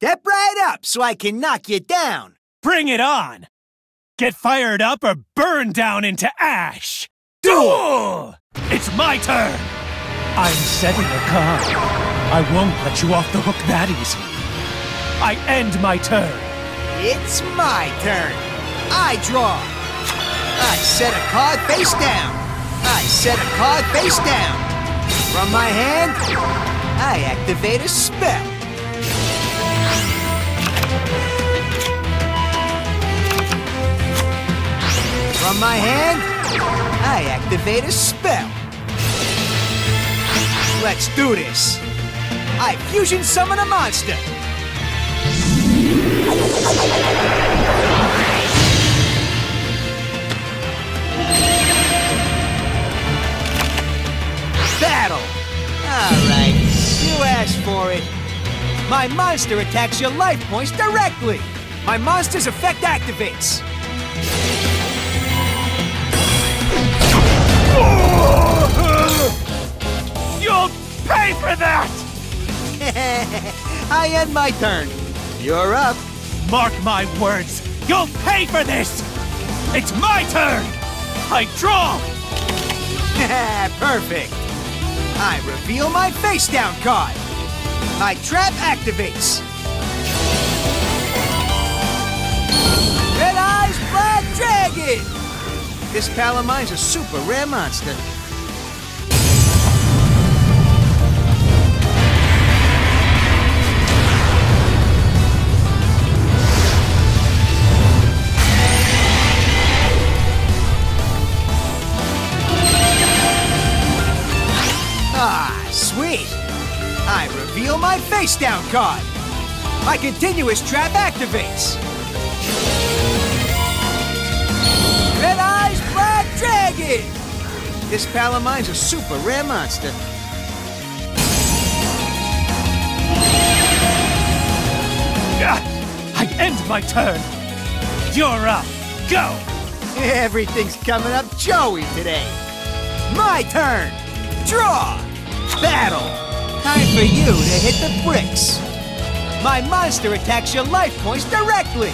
Step right up so I can knock you down. Bring it on! Get fired up or burn down into ash! Duel! It's my turn! I'm setting a card. I won't let you off the hook that easily. I end my turn. It's my turn. I draw. I set a card face down. I set a card face down. From my hand, I activate a spell. My hand, I activate a spell. Let's do this. I fusion summon a monster. Battle! Alright, you asked for it. My monster attacks your life points directly. My monster's effect activates. Pay for that! I end my turn. You're up. Mark my words, you'll pay for this! It's my turn! I draw! Perfect. I reveal my face down card. My trap activates. Red Eyes Black Dragon! This pal of mine's a super rare monster. Ah, sweet! I reveal my face down card. My continuous trap activates. Red Eyes Black Dragon! This pal of mine's a super rare monster. Ah, I end my turn! You're up! Go! Everything's coming up Joey today. My turn! Draw! Battle! Time for you to hit the bricks. My monster attacks your life points directly.